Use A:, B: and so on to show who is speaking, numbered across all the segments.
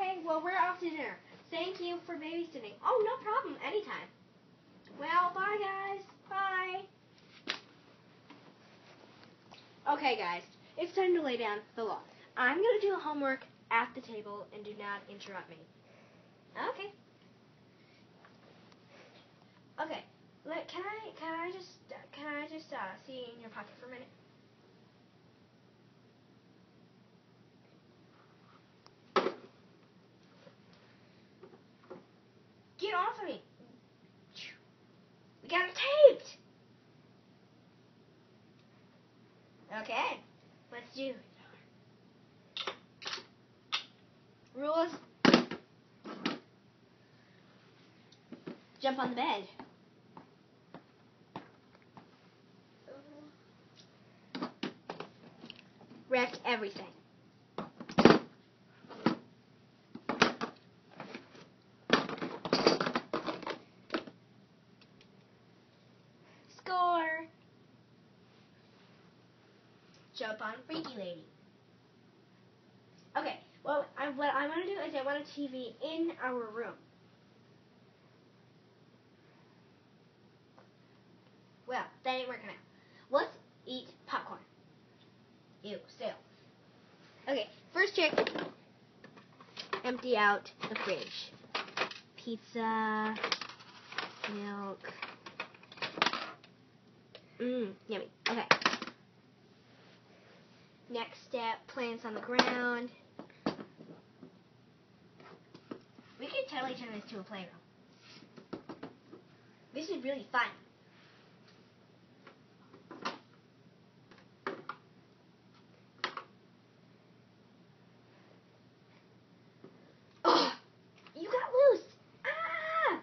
A: Okay, well, we're off to dinner. Thank you for babysitting. Oh, no problem. Anytime. Well, bye, guys. Bye. Okay, guys. It's time to lay down the law. I'm going to do homework at the table and do not interrupt me. Okay. Okay. Let, can I can I just can I just uh, see in your pocket for a minute? Get off of me! We got it taped. Okay, let's do it. Rules. Jump on the bed. Wrecked everything. Jump on Freaky Lady. Okay, well, I, what I want to do is I want a TV in our room. Well, that ain't working out. Let's eat popcorn. Ew, still. Okay, first trick. Empty out the fridge. Pizza, milk. Mmm, yummy. Okay. Next step, plants on the ground. We could totally turn this to a playroom. This is really fun. You got loose. Ah!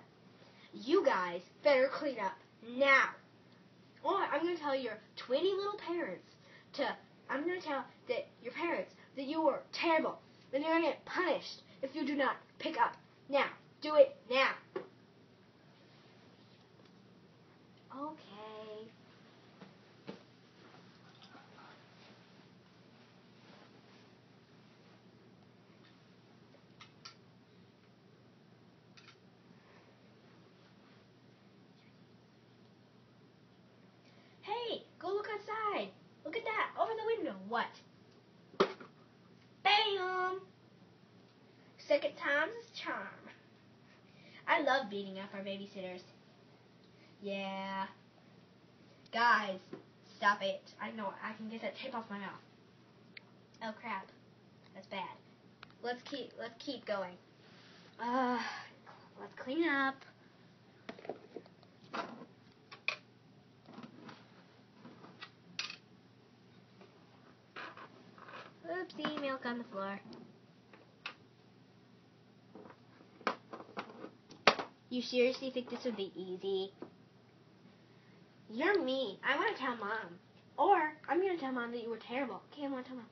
A: You guys better clean up now. Or I'm going to tell your twitty little parents to, I'm going to tell that your parents that you are terrible. and you're going to get punished if you do not pick up now. Do it now. Okay. Hey, go look outside. Look at that over What? Bam! Second time's a charm. I love beating up our babysitters. Yeah. Guys, stop it. I know I can get that tape off my mouth. Oh crap. That's bad. Let's keep let's keep going. Uh let's clean up. Oopsie, milk on the floor. You seriously think this would be easy? You're mean. I want to tell mom. Or I'm going to tell mom that you were terrible. Okay, I want to tell mom.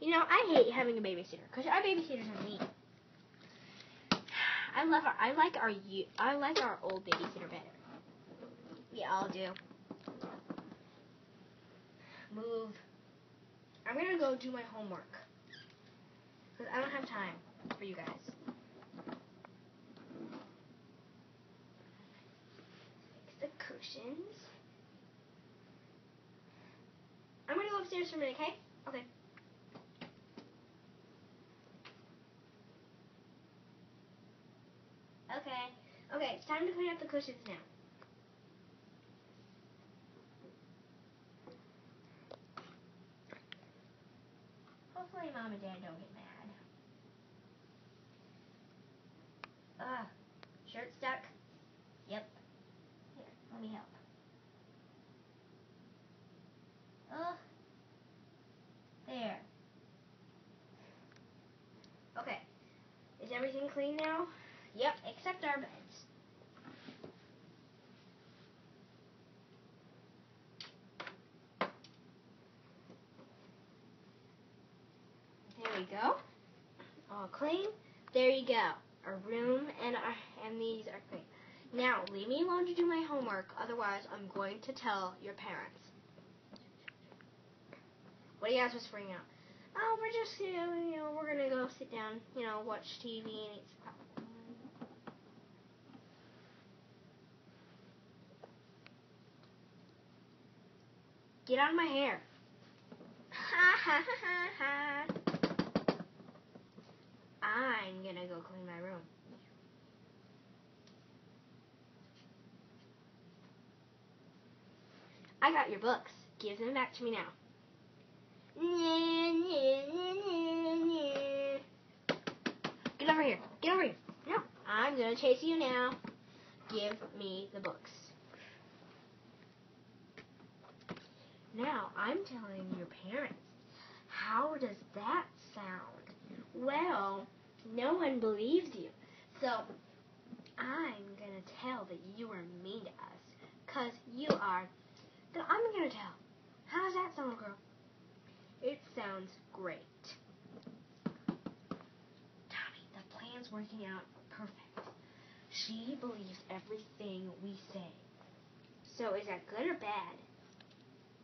A: You know, I hate having a babysitter because our babysitters are mean. I love our. I like our. I like our old babysitter better. All do. Move. I'm gonna go do my homework. Because I don't have time for you guys. Fix the cushions. I'm gonna go upstairs for a minute, okay? Okay. Okay. Okay, it's time to clean up the cushions now. Mom and dad don't get mad. Ah, shirt stuck? Yep. Here, let me help. Oh, there. Okay, is everything clean now? Yep, except our beds. There we go. All clean. There you go. Our room and our and these are clean. Now leave me alone to do my homework. Otherwise, I'm going to tell your parents.
B: What do you guys whispering out? Oh, we're just, you know, we're gonna go sit down, you know, watch TV and eat popcorn. Get out of my hair. Ha ha ha ha ha. I'm gonna go clean my room. I got your books. Give them back to me now. Get over here. Get over here. No, I'm gonna chase you now. Give me the books. Now, I'm telling your parents. How does that sound? Well, no one believes you. So, I'm gonna tell that you were mean to us. Cause you are. Then I'm gonna tell. How does that sound, girl? It sounds great. Tommy, the plan's working out perfect. She believes everything we say. So is that good or bad?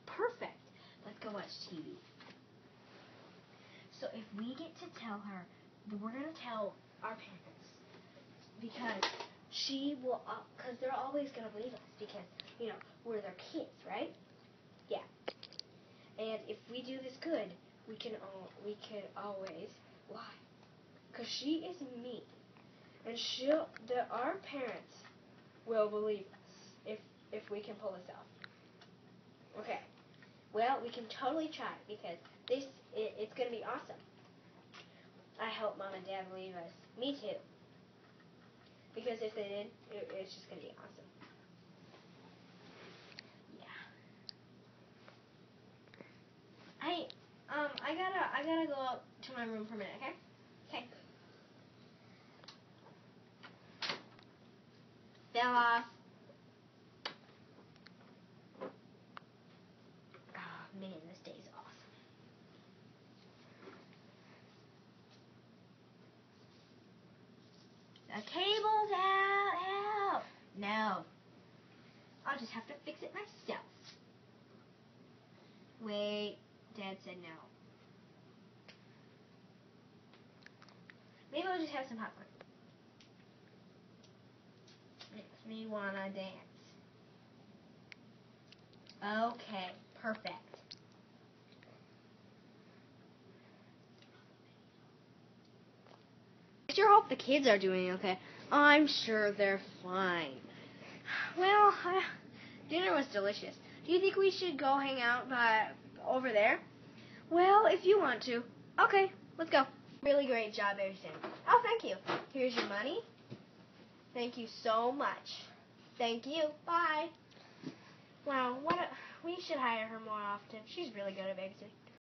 B: Perfect. Let's go watch TV. So if we get to tell her, we're gonna tell our parents because she will, because they're always gonna believe us because you know we're their kids, right? Yeah. And if we do this good, we can all we can always lie, cause she is me, and she'll the our parents will believe us if if we can pull this off. Okay. Well, we can totally try because this it, it's gonna be awesome. I hope mom and dad believe us. Me too. Because if they did, it, it's just gonna be awesome. Hey, um, I gotta, I gotta go up to my room for a minute, okay? Okay. Fell off. Oh man, this day's awesome. The cable's out, out. No. I'll just have to fix it myself. Wait. Dad said no. Maybe I'll just have some popcorn. Makes me wanna dance. Okay, perfect. I sure hope the kids are doing okay. I'm sure they're fine. Well, uh, dinner was delicious. Do you think we should go hang out by over there? Well, if you want to. Okay, let's go. Really great job, Harrison. Oh, thank you. Here's your money. Thank you so much. Thank you. Bye. Wow, what a, we should hire her more often. She's really good at babysitting.